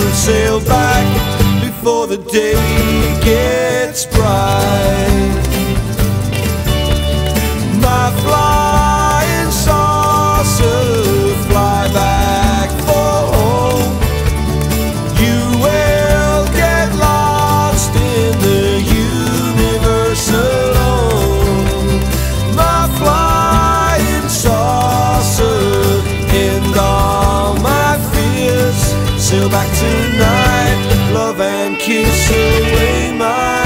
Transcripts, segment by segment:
will sail back before the day again. sail back tonight. Love and kiss away my.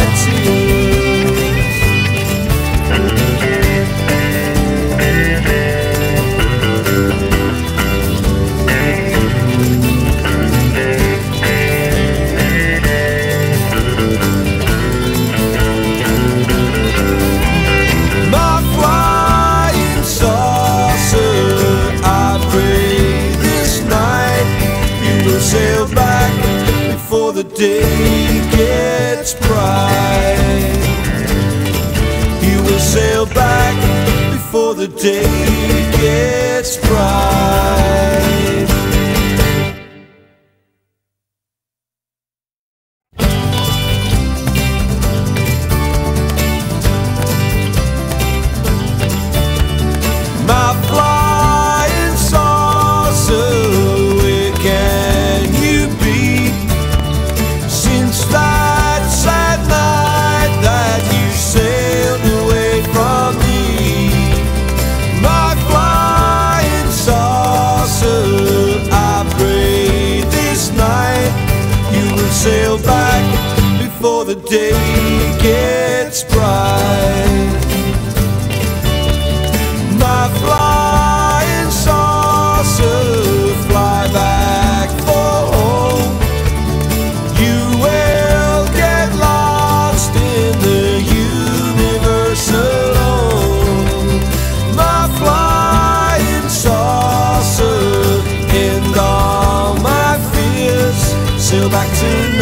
the day gets bright. He will sail back before the day gets bright. sail back before the day gets bright. back to